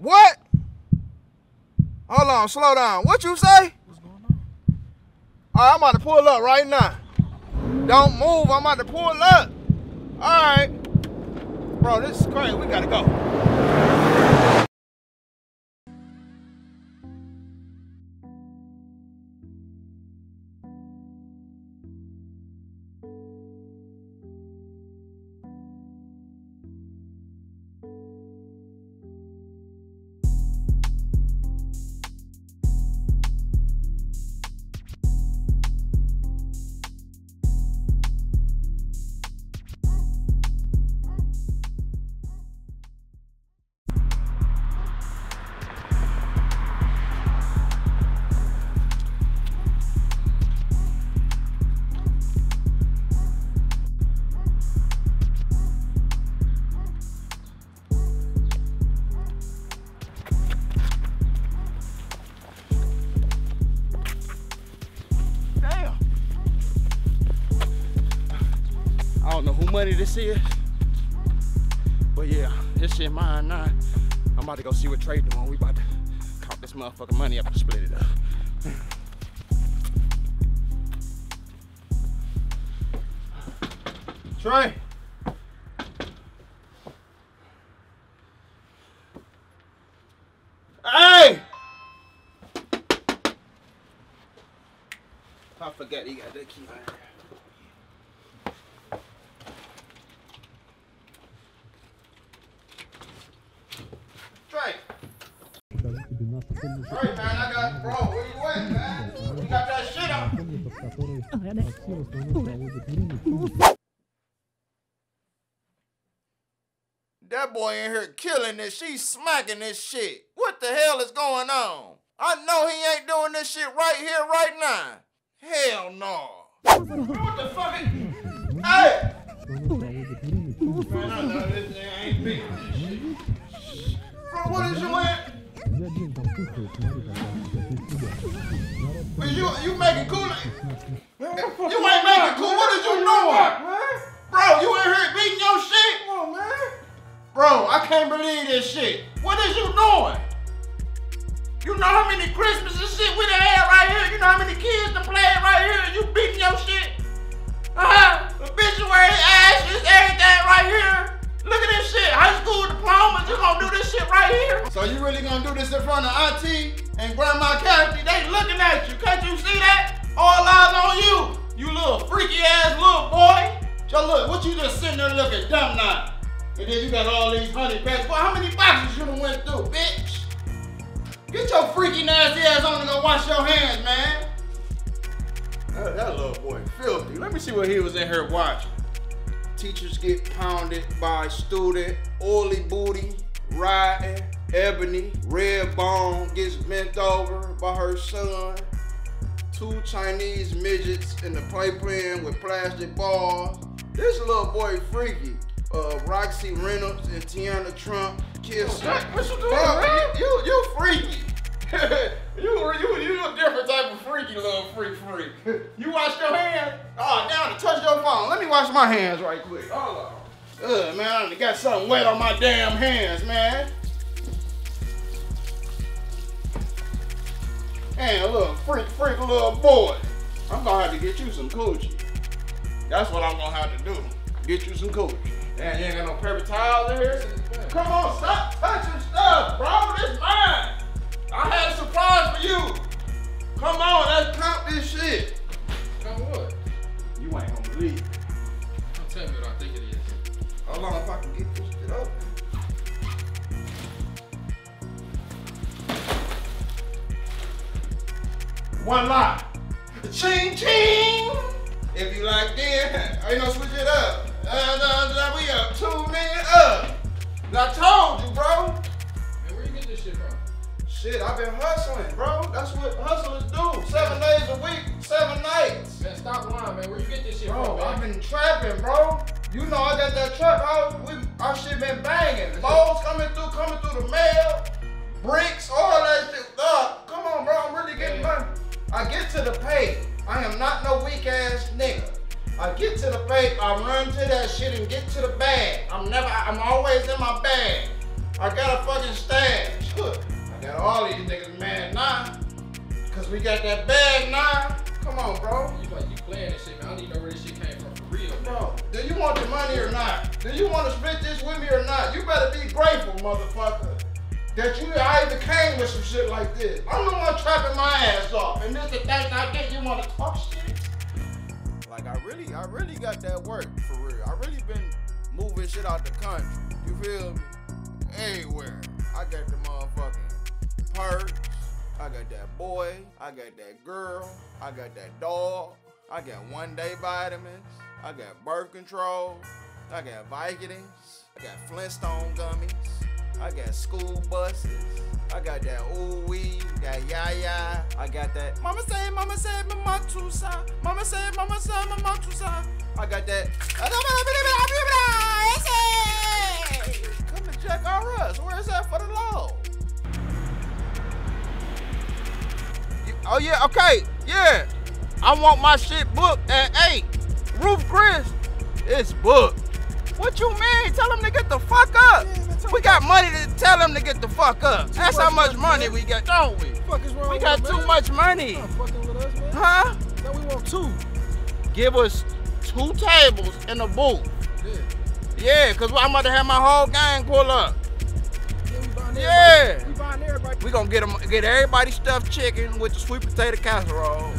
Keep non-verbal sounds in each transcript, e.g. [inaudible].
What? Hold on, slow down. What you say? What's going on? All right, I'm about to pull up right now. Don't move. I'm about to pull up. All right. Bro, this is crazy. We gotta go. This is. But yeah, this shit mine now. I'm about to go see what Trey doing. We about to count this motherfucking money up and split it up. Trey. Hey! I forget he got that key right here. Trey. Man, I got, bro, where you at, man? You got that shit. That boy in here killing this. She's smacking this shit. What the hell is going on? I know he ain't doing this shit right here, right now. Hell no. What the fuck? Hey! You you making cool? You ain't making cool. What is you doing? Bro, you in here beating your shit? Come on, man. Bro, I can't believe this shit. What is you doing? You know how many Christmas and shit we done had right here? You know how many kids done played right here? You beating your shit? Uh-huh. Obituary, ashes, everything right here. Look at this shit. High school diplomas. You gonna do this shit right here? So you really gonna do this in front of Auntie and Grandma Kathy? They looking at you. Can't you see that? All eyes on you. You little freaky ass little boy. So look, what you just sitting there looking dumb now? And then you got all these honey packs. Boy, how many boxes you done went through, bitch? Get your freaky nasty ass on and go wash your hands, man. That, that little boy filthy. Let me see what he was in here watching. Teachers get pounded by student, oily booty, riding, ebony, red bone gets bent over by her son. Two Chinese midgets in the playpen with plastic balls. This little boy freaky. Uh, Roxy Reynolds and Tiana Trump kiss. What you doing? You, you freaky. [laughs] you, you, you a different type of freaky little freak freak. You wash your hands? Oh, down to touch your phone. Let me wash my hands right quick. Hold on. Ugh, man, I got something wet on my damn hands, man. Man, a little freak, freak little boy. I'm gonna have to get you some coochie. That's what I'm gonna have to do. Get you some coochie. Damn, you ain't got no paper towels in here? Come on, stop touching stuff, bro. This mine. I had a surprise for you. Come on, let's count this shit. Come what? You ain't gonna believe it. Don't tell me what I think it is. How long if I can get this shit up? One lot. Ching ching. If you like then, I [laughs] ain't gonna switch it up. Uh, uh, uh, we up two million up. I told you, bro. Shit, I've been hustling, bro. That's what hustlers do. Seven days a week, seven nights. Man, stop lying, man. Where you get this shit Bro, from, I've been trapping, bro. You know I got that trap house. We, our shit been banging. Balls coming through, coming through the mail. Bricks, all that shit. Dog, come on, bro. I'm really getting money. I get to the pay. I am not no weak ass nigga. I get to the pay. I run to that shit and get to the bag. I'm never. I'm always in my bag. I got a fucking stash. Got all these niggas mad now. Cause we got that bag now. Come on, bro. You like you playing this shit, man. I don't even know where this shit came from for real, bro. Bro, do you want the money or not? Do you want to split this with me or not? You better be grateful, motherfucker, that you I even came with some shit like this. I'm the one trapping my ass off, and this the thing I get. You want to talk shit? Like I really, I really got that work for real. I really been moving shit out the country. You feel me? Everywhere. I got the motherfucking perks. I got that boy. I got that girl. I got that dog. I got one day vitamins. I got birth control. I got Vicodins. I got Flintstone gummies. I got school buses. I got that ooh wee, got ya ya. I got that. Mama say, mama say, mama tusa. Mama say, mama say, mama tusa. I got that. Come to check our us. Where's that for the low? Oh yeah, okay, yeah. I want my shit booked at eight. Roof Chris, it's booked. What you mean? Tell them to get the fuck up. We got money to tell them to get the fuck up. That's how much money we got, don't we? fuck is wrong We with got us, too man? much money. With us, man. Huh? No, we want two. Give us two tables in a booth. Yeah. Yeah, cause I'm about to have my whole gang pull up. Yeah, we buying Yeah. everybody. We buying everybody. We gonna get 'em- get everybody stuffed chicken with the sweet potato casserole.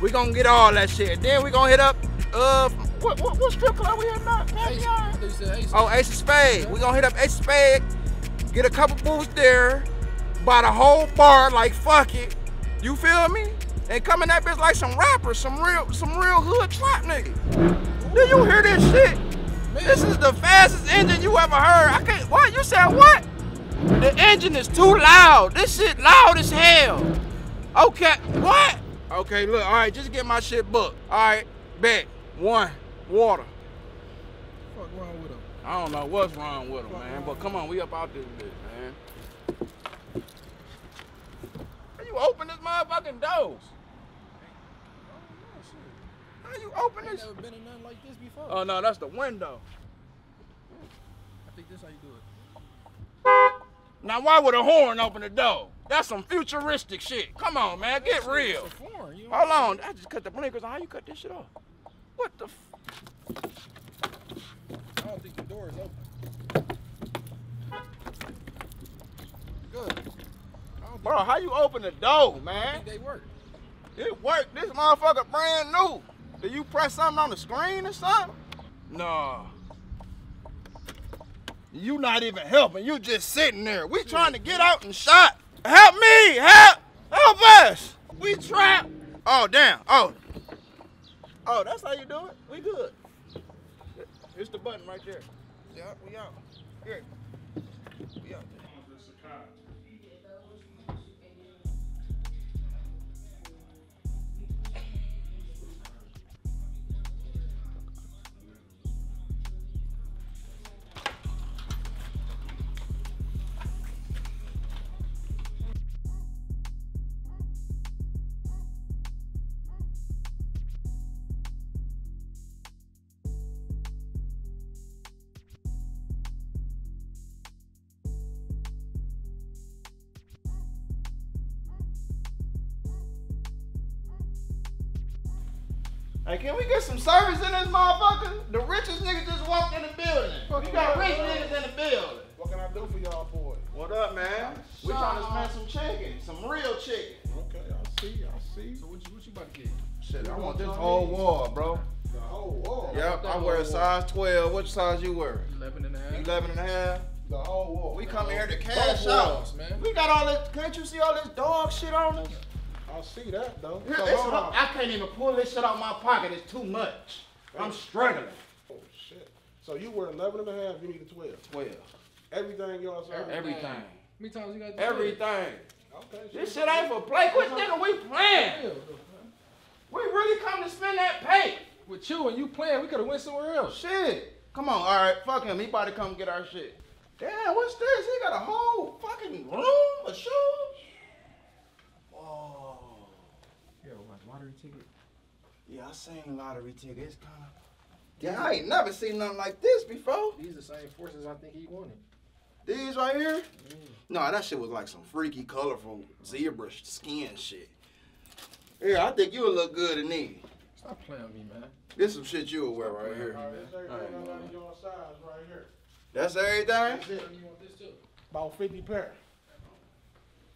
We gonna get all that shit. Then we gonna hit up uh what what, what strip club we at now? Ace, I Pantheon? thought you said Ace. Oh, Ace of Spade. We gonna hit up Ace of Spade, get a couple booths there, buy the whole bar like fuck it. You feel me? And coming in that bitch like some rappers, some real some real hood trap niggas. Do you hear this shit? This is the fastest engine you ever heard. I can't what? You said what? The engine is too loud. This shit loud as hell. Okay, what? Okay, look, all right, just get my shit booked. All right, bet. One, water. Fuck wrong with them. I don't know what's wrong with them, man. But come on, we up out this bitch, man. How you open this motherfucking doors? How you open this? I ain't this? never been in nothing like this before. Oh no, that's the window. I think this is how you do it. Now why would a horn open the door? That's some futuristic shit. Come on, man, get real. Hold on, I just cut the blinkers on. How you cut this shit off? What the? F- I don't think the door is open. Good. I Bro, how you open the door, I man? think they work. It worked. This motherfucker brand new. Did you press something on the screen or something? No. You not even helping. You just sitting there. We trying to get out and shot. Help me! Help! Help us! We trapped. Oh damn. Oh. Oh, that's how you do it. We good. Here's the button right there. Yeah, we out. Here. Hey, can we get some service in this motherfucker? The richest nigga just walked in the building. Fuck we you, got man. rich niggas in the building. What can I do for y'all boys? What up, man? We trying to spend some chicken, some real chicken. Okay, I see, I see. So what you, what you about to get? Shit, I You want want this whole wall, bro. The whole wall. Yep, I wear a size 12. What size you wear? 11 and a half. 11 and a half. The whole wall. We come here to cash out. man. We got all this, can't you see all this dog shit on us? I see that though. Here, So hold on. I can't even pull this shit out my pocket. It's too much. I'm struggling. Oh shit. So you were 11 and a half, you need a 12. 12. Everything yours are. Everything. How many times you got to Everything. Okay. This shit ain't for play. Quit thinking we playing. We really come to spend that pay. With you and you playing, we could have went somewhere else. Shit. Come on, all right. Fuck him. He about to come get our shit. Damn, what's this? He got a whole fucking room of shoes. Whoa. Yeah, what, lottery ticket? Yeah, I seen lottery tickets. Kind of. Yeah, I ain't never seen nothing like this before. These the same forces I think he wanted. These right here. Mm. No, that shit was like some freaky, colorful zebra skin shit. Yeah, I think you would look good in these. Stop playing with me, man. This some shit you would wear right here. All right, that's everything I got your size right here. That's everything? You want this too? About 50 pair.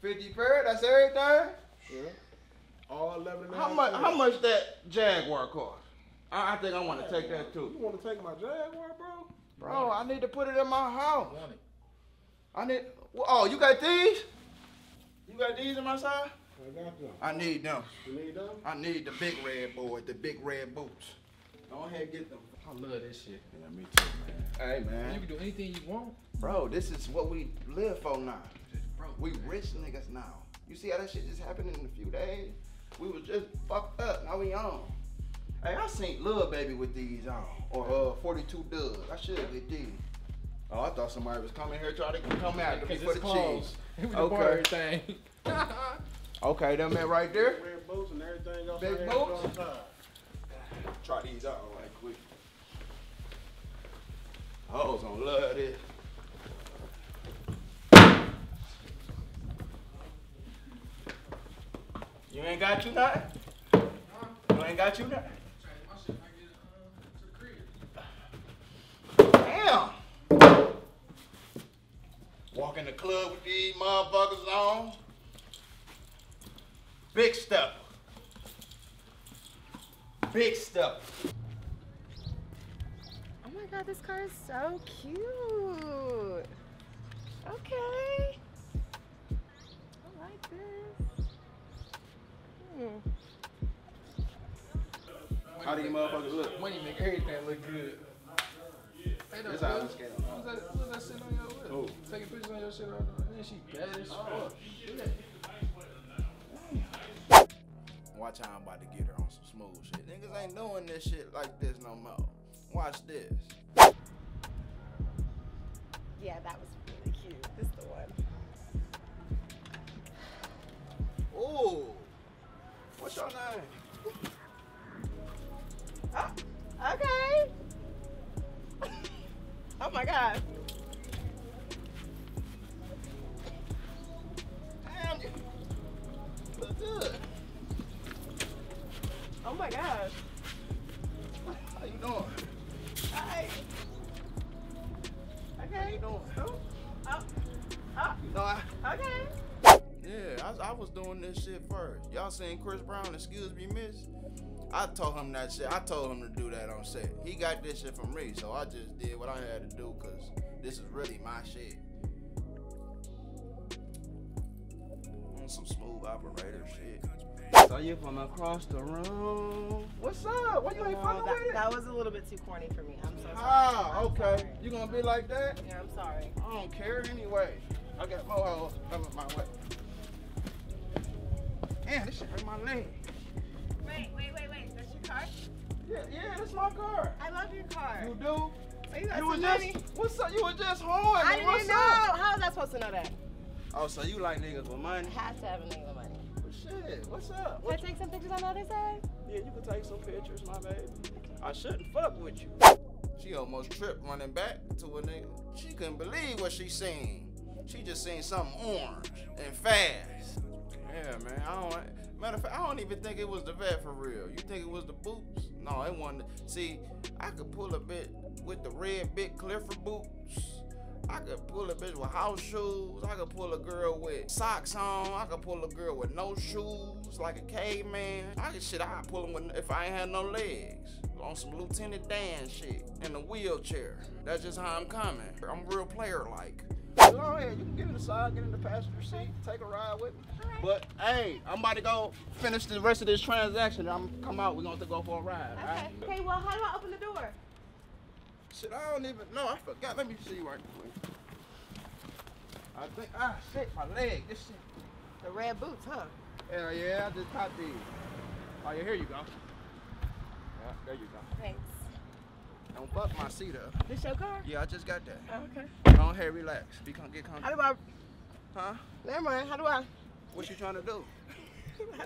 50 pair, that's everything? Yeah. All 11 and a How half much how much that Jaguar cost? I, I think I want to take that too. You want to take my Jaguar, bro? Bro, oh, I need to put it in my house. Want it? I need oh, you got these? You got these in my side? I got them. I need them. You need them? I need the big red boy, the big red boots. Go ahead and get them. I love this shit. Yeah, me too, man. Hey, man. You can do anything you want. Bro, this is what we live for now. Bro, We rich niggas now. You see how that shit just happened in a few days? We was just fucked up. Now we on. Hey, I seen Lil Baby with these on. Or uh 42 Duggs. I should get these. Oh, I thought somebody was coming here trying to come after me Cause for the closed. cheese. [laughs] Okay. bar everything. [laughs] Okay, them man right there. Red boots and everything else. Big right here boots? on top. Try these out right quick. Hoes gonna love this. You ain't got you nothing? You ain't got you nothing? Damn! Walk in the club with these motherfuckers on. Big step. Big step. Oh my god, this car is so cute. Okay. I like this. How do you motherfuckers look? Money make everything look good. Hey, no, This how I Will, look at it. Who's that, who's that sitting on your whip? Who? Taking pictures on your shit all the time. Man, she bad as fuck. Shit. Watch how I'm about to get her on some smooth shit. Niggas ain't doing this shit like this no more. Watch this. Yeah, that was really cute. This is the one. Ooh. What's your name? Oh, okay. [laughs] oh my god. I, I was doing this shit first. Y'all seen Chris Brown, excuse me, miss? I told him that shit. I told him to do that on set. He got this shit from me, so I just did what I had to do because this is really my shit. On some smooth operator shit. So you from across the room? What's up? Why you ain't fucking that, with it? that was a little bit too corny for me. I'm so sorry. Ah, I'm okay. sorry. You gonna be like that? Yeah, I'm sorry. I don't care anyway. I got more hoes coming my way. Damn, this shit hurt my leg. Wait, wait, wait, wait. That's your car? Yeah, yeah, that's my car. I love your car. You do? Oh, you got You some was money? just what's up? You was just horny. I didn't what's know. up? How was I supposed to know that? Oh, so you like niggas with money? Had to have a nigga with money. Well, shit, what's up? Can I What take some pictures on the other side? yeah, you can take some pictures, my baby. I shouldn't fuck with you. She almost tripped running back to a nigga. She couldn't believe what she seen. She just seen something orange and fast. Yeah, man. I don't. Matter of fact, I don't even think it was the vet for real. You think it was the boots? No, it wasn't. See, I could pull a bit with the red big Clifford boots. I could pull a bitch with house shoes. I could pull a girl with socks on. I could pull a girl with no shoes, like a caveman. I could shit. I pull them with, if I ain't had no legs. On some Lieutenant Dan shit in a wheelchair. That's just how I'm coming. I'm real player like. Go ahead, you can get in the side, get in the passenger seat, take a ride with me. But hey, I'm about to go finish the rest of this transaction. I'm come out. We're gonna have to go for a ride. all right? Okay. Okay, well, how do I open the door? Shit, I don't even know. I forgot. Let me see right quick. I think ah shit, my leg. This shit. The red boots, huh? Hell yeah, I just caught these. Oh yeah, here you go. Yeah, there you go. Thanks. Don't fuck my seat up. This your car? Yeah, I just got that. Oh, okay. Go ahead, relax. Be com- get comfortable. How do I? Huh? Never mind. How do I? What you trying to do? [laughs]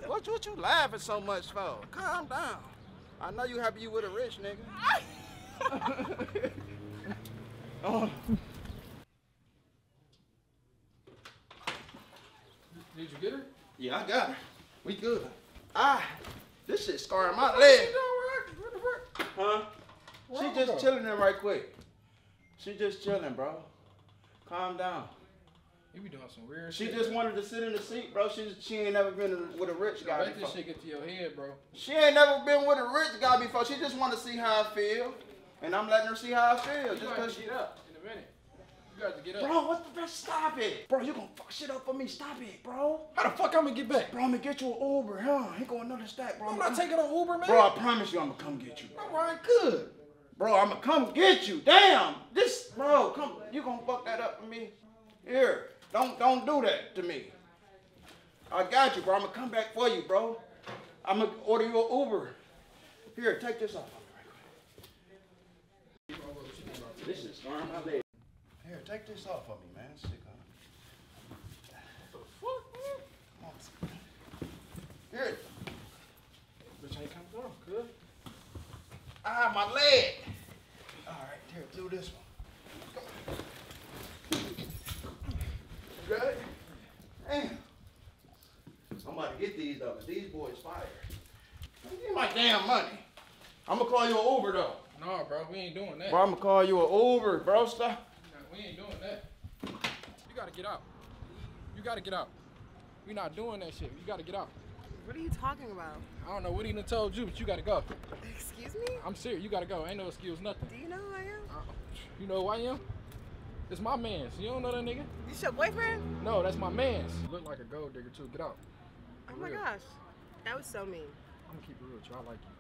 What what you laughing so much for? Calm down. I know you happy you with a rich nigga. oh. [laughs] Did you get her? Yeah, I got her. We good. Ah, this shit scarring my leg. What the fuck? Huh? She just with chilling there right quick. She just chilling, bro. Calm down. You be doing some weird She shit. just wanted to sit in the seat, bro. She she ain't never been with a rich guy Let this shit get to your head, bro. She ain't never been with a rich guy before. She just want to see how I feel, and I'm letting her see how I feel. You Just cause to she. get up in a minute. You got to get up. Bro, what the fuck? Stop it, bro. You gonna fuck shit up for me? Stop it, bro. How the fuck I'm gonna get back? Bro, I'm gonna get you an Uber, huh? Ain't going to another stack, bro. I'm I'ma not taking an Uber, man. Bro, I promise you, I'm gonna come get you. I'm riding good. Bro, I'ma come get you. Damn, this, bro, come. You gonna fuck that up for me? Here, don't don't do that to me. I got you, bro. I'ma come back for you, bro. I'ma order you an Uber. Here, take this off. This is my leg. Here, take this off of me, man. Sick of Here, Bitch ain't coming off, good. Ah, my leg. All right, here, do this one. Come on. You got it? Damn. I'm about to get these though, 'cause these boys fire. Give me my damn money. I'm gonna call you an Uber though. No, bro, we ain't doing that. Bro, I'm gonna call you an Uber, bro. Stop. Nah, we ain't doing that. You gotta get out. You gotta get out. We not doing that shit. You gotta get out. What are you talking about? I don't know what he even told you, but you gotta go. Excuse me? I'm serious. You gotta go. Ain't no excuse, nothing. Do you know who I am? Uh, you know who I am? It's my man's. You don't know that nigga? This your boyfriend? No, that's my man's. You look like a gold digger too. Get out. Oh my real. gosh. That was so mean. I'm gonna keep it real with you. I like you.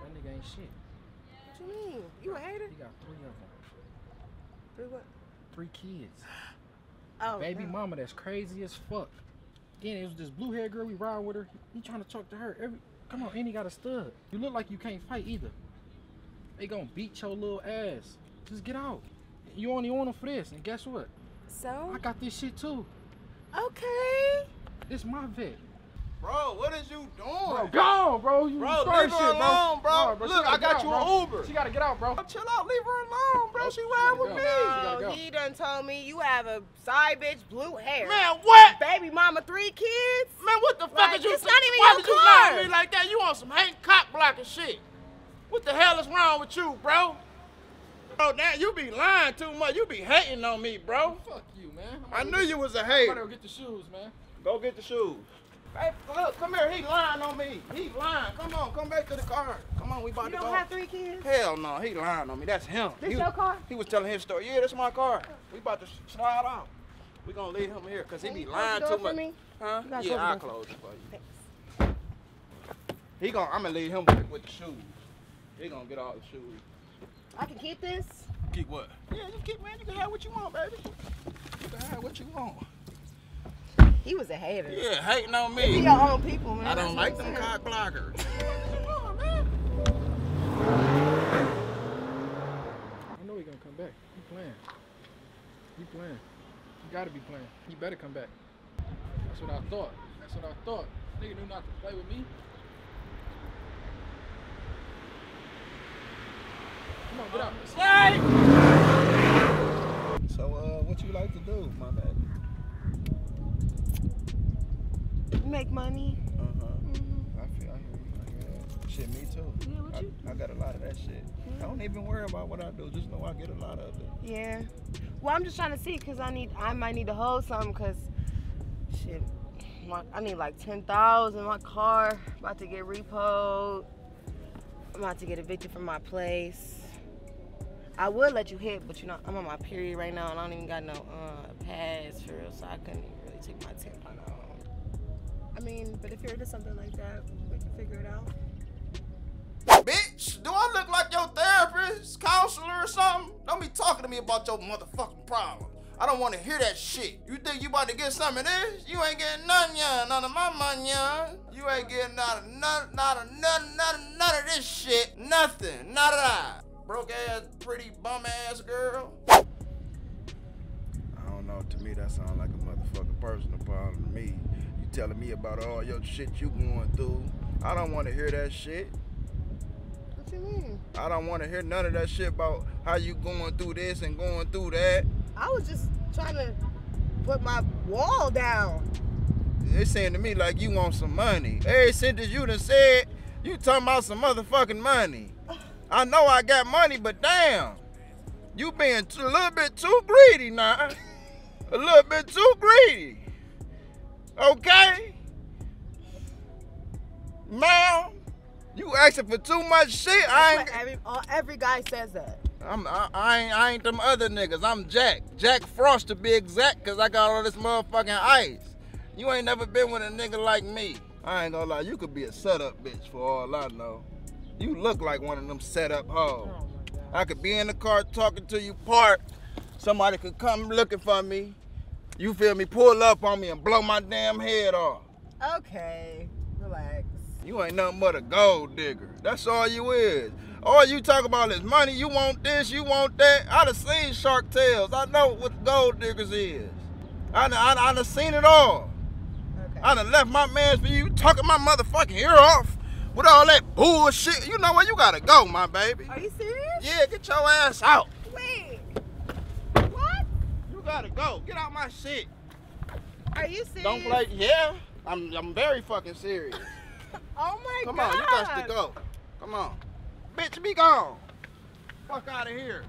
That nigga ain't shit. What you mean? You a hater? He got three of them. Three what? Three kids. [gasps] Oh, Baby no. mama that's crazy as fuck. It was this blue haired girl we ride with her. He trying to talk to her. Every come on, and he got a stud. You look like you can't fight either. They gonna beat your little ass. Just get out. You only on them for this, and guess what? So? I got this shit too. Okay. It's my vet. Bro, what is you doing? Bro, go, bro. You Bro, started leave her alone, bro. Nah, she Look, I got get you out, an bro. Uber. She gotta get out, bro. Chill out, leave her alone, bro. Nope, She she ride with go. me. She gotta No, go. he done told me you have a side bitch, blue hair. Man, what? Baby mama, three kids? Man, what the fuck Like, is you it's not even Why your would you lie car. to me like that? You on some hate cop blocking shit. What the hell is wrong with you, bro? Bro, now you be lying too much. You be hating on me, bro. Fuck you, man. I knew you was a I'm gonna hater. go get the shoes, man. Go get the shoes. Hey, look, come here. He lying on me. He lying. Come on, come back to the car. Come on, we about You to don't have three kids? Hell no, he lying on me. That's him. This he, your car? He was telling his story. Yeah, that's my car. We about to slide out. We gonna leave him here because he Can be you close lying the door too for much. me? Huh? You Yeah, I'll close close it for you. Thanks. He gon' I'm gonna leave him with, with the shoes. He gonna get all the shoes. I can keep this? Keep what? Yeah, you keep man. You can have what you want, baby. You can have what you want. He was a hater. Yeah, hating on me. Be me. your own people, man. I don't like them what I'm cock blockers. [laughs] I know he gonna come back. He playing. He playing. He gotta be playing. He better come back. That's what I thought. That's what I thought. Nigga knew not to play with me. Come on, get out. So, uh, what you like to do, my baby? Make money. Uh huh. Mhm. I feel, I hear you. I hear that. Shit, me too. Yeah, what I, you- I got a lot of that shit. I don't even worry about what I do. Just know I get a lot of it. Yeah. Well, I'm just trying to see because I need, I might need to hold something because, shit, my, I need like ten thousand. My car about to get repoed. I'm about to get evicted from my place. I would let you hit, but you know I'm on my period right now and I don't even got no uh, pads for real, so I couldn't even really take my tampon out. I mean, but if you're into something like that, we can figure it out. Bitch, do I look like your therapist, counselor, or something? Don't be talking to me about your motherfucking problems. I don't want to hear that shit. You think you about to get some of this? You ain't getting none, young. None of my money, young. You ain't getting not a none, not a none, none, none of this shit. Nothing. Not a dime. Broke ass, pretty bum ass girl. I don't know. To me, that sounds like a motherfucking personal problem to me. Telling me about all your shit you going through. I don't want to hear that shit. What you mean? I don't want to hear none of that shit about how you going through this and going through that. I was just trying to put my wall down. It seemed to me like you want some money. Every sentence you done said, you talking about some motherfucking money. [sighs] I know I got money, but damn, you being a little bit too greedy now. A little bit too greedy. Okay? Ma'am, you asking for too much shit. I ain't. Every, all, every guy says that. I'm, I, I, ain't, I ain't them other niggas. I'm Jack. Jack Frost to be exact, cause I got all this motherfucking ice. You ain't never been with a nigga like me. I ain't gonna lie, you could be a setup bitch for all I know. You look like one of them setup hoes. Oh. I could be in the car talking to you parked. Somebody could come looking for me. You feel me? Pull up on me and blow my damn head off. Okay, relax. You ain't nothing but a gold digger. That's all you is. All you talk about is money. You want this, you want that. I done seen Shark Tales. I know what gold diggers is. I done, I, done- I done seen it all. Okay. I done left my mans for you talking my motherfucking ear off with all that bullshit. You know where you gotta go, my baby. Are you serious? Yeah, get your ass out. Wait. You gotta go. Get out my shit. Are you serious? Don't play. Yeah, I'm, I'm very fucking serious. [laughs] Oh my Come god. Come on, you got to go. Come on. Bitch, be gone. Fuck out of here.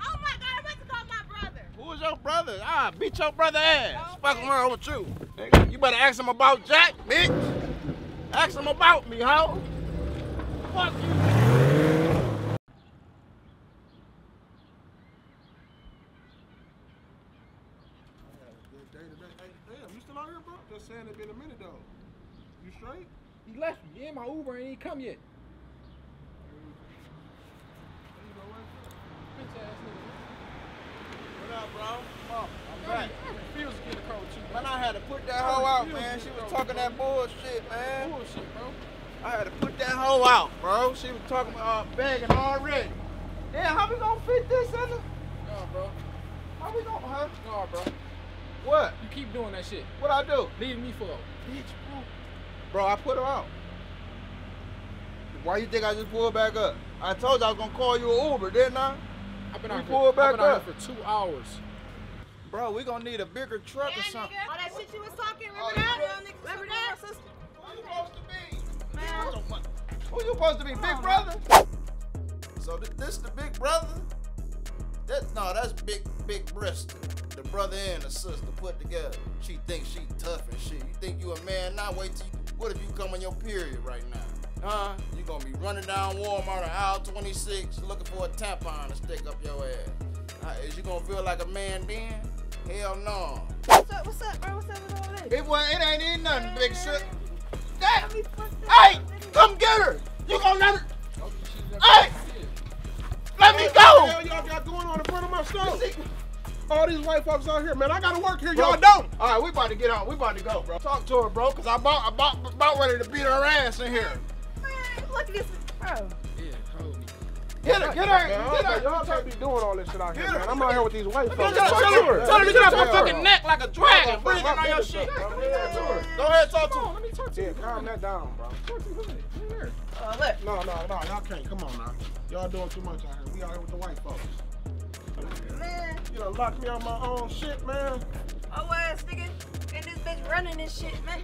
Oh my god, I'm about to call my brother. Who is your brother? Ah, beat your brother ass. Okay. Fuck around with you. Nigga, You better ask him about Jack, bitch. Ask him about me, hoe. Fuck you. Day to day. Hey, damn, you still out here, bro? Just saying it been a minute though. You straight? He left me. Yeah, my Uber ain't even come yet. There you go, right there. Bitch ass nigga. What up, bro? Come on. I'm back. I refuse to get a car with you. Man, I had to put that hoe out, man. She was talking that bullshit, man. Bullshit, bro. I had to put that hoe out, bro. She was talking about uh, begging already. Damn, how we gonna fit this in the... No, bro. How we gonna, huh? No, bro. What? You keep doing that shit. What I do? Leaving me for a bitch, bro. Bro, I put her out. Why you think I just pulled back up? I told you I was gonna call you an Uber, didn't I? I've been We out pull here, back I've been out up. here for two hours. Bro, we gonna need a bigger truck or something. nigga. All that shit you was talking, Oh, remember you that? Remember that? Who you supposed to be? Man. Who you supposed to be, Come big on, brother? So th- this the big brother? That no, that's big big Bristol. The brother and the sister put together. She thinks she tough and shit. You think you a man now? Wait till you. What if you come on your period right now? Huh? You gonna be running down Walmart or aisle 26 looking for a tampon to stick up your ass. Uh, is you gonna feel like a man then? Hell no. What's up? What's up, bro? What's up with all this? It, was, it ain't even nothing, big shit. That, Let me put this- hey, come get her. You gonna let her? Oh, she's Hey! Let me What go. the hell y'all got going on in front of my store? All these white folks out here, man. I gotta work here. Y'all don't. All right, we about to get on. We about to go, bro. Talk to her, bro, cause I about, about, about ready to beat her ass in here. Man, look at this, bro. Yeah, hold me. Get her, get her, Man, get her. y'all can't be doing all this shit out here, man. I'm out here with these white folks. Tell her, Talk tell to her, her. tell her to get off my Tell fucking her. neck like a dragon. Breathing My on your business, shit. bro. Go Yeah, to her. ahead, talk to Come on, her. let me talk to Yeah, you. calm that down, bro. Talk to you. Look at it. Come here. Uh, look. No, no, no, y'all can't. Come on now. Y'all doing too much out here. We out here with the white folks. Man, You done locked me on my own shit, man. oh ass nigga. And this bitch running this shit, man.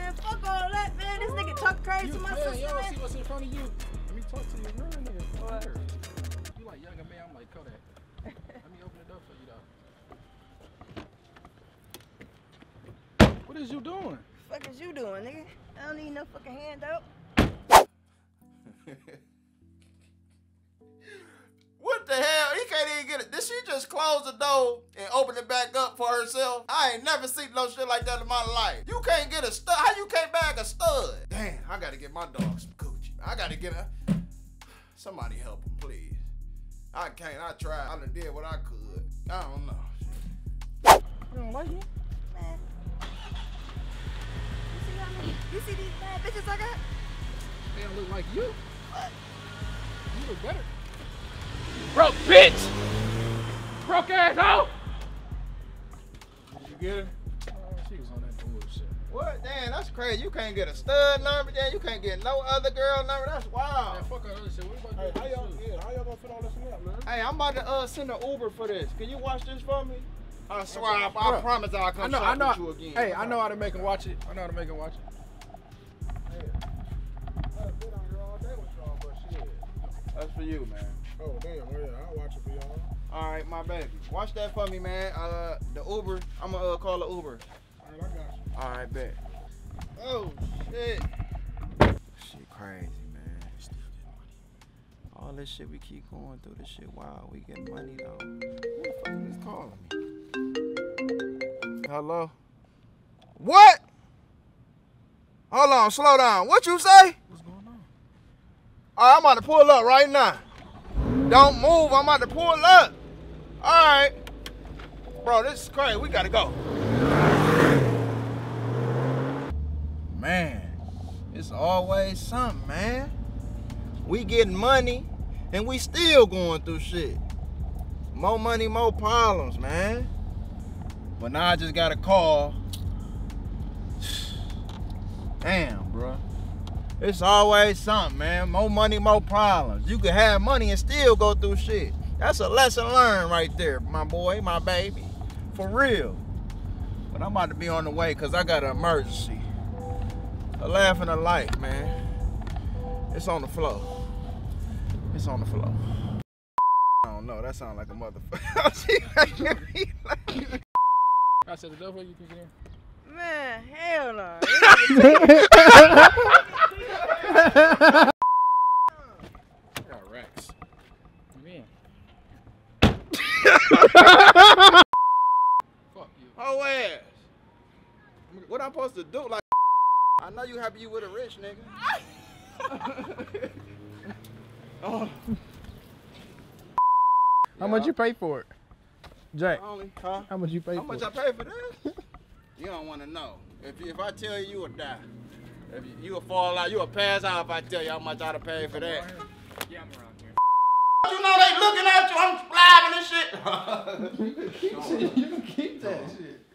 Man, fuck all that, man. This nigga talk crazy You, to my man, sister, y'all see what's in front of you. Let me talk to you. You're in there. What? You like younger man. I'm like Kodak. Let me open the door for you, though. What is you doing? fuck is you doing, nigga? I don't need no fucking handout. [laughs] What the hell? He can't even get it. Did she just close the door and open it back up for herself? I ain't never seen no shit like that in my life. You can't get a stud. How you can't bag a stud? Damn, I gotta get my dog some coochie. I gotta get a. Somebody help him, please. I can't. I tried. I done did what I could. I don't know. You don't like me? Man. You see how many? You see these bad bitches I got? They don't look like you. What? You look better. Broke bitch! Broke ass hoe! Did you get her? Oh, she was on that bullshit. What? Damn, that's crazy. You can't get a stud number. Damn, you can't get no other girl number. That's wild. Man, fuck all that shit. What about Hey, how you? y'all, yeah, how y'all gonna fit all this in man? Hey, I'm about to uh send an Uber for this. Can you watch this for me? I swear, I, I Bruh. promise I'll I come know, shop I know. with you again. Hey, I know how to make him watch it. I know how to make him watch it. That's for you, man. Oh damn! Oh yeah, I'll watch it for y'all. All right, my baby. Watch that for me, man. Uh, the Uber. I'm gonna uh, call the Uber. All right, I got you. All right, bet. Oh shit. Shit crazy, man. All this shit we keep going through. This shit wild. We getting money though. Who the fuck is calling me? Hello. What? Hold on. Slow down. What you say? What's going on? All right, I'm about to pull up right now. Don't move. I'm about to pull up. All right. Bro, this is crazy. We got to go. Man, it's always something, man. We getting money and we still going through shit. More money, more problems, man. But now I just got a call. [sighs] Damn. It's always something, man. More money, more problems. You can have money and still go through shit. That's a lesson learned right there, my boy, my baby. For real. But I'm about to be on the way because I got an emergency. A laugh and a life, man. It's on the flow. It's on the flow. I don't know. That sounds like a motherfucker. [laughs] I said the devil you think in there? Man, hell no. [laughs] Got racks. Man. Fuck you. Whole ass. What I'm supposed to do? Like, I know you happy you with a rich nigga. [laughs] oh. How much you pay for it, Jack? Only, huh? How much you pay How for much it? I pay for this? you don't want to know. If if I tell you, you will die. If You'll fall out, you will pass out if I tell you how much I'd have paid for that. Yeah, I'm around here. You know they looking at you, I'm driving and shit. [laughs] you keep that shit.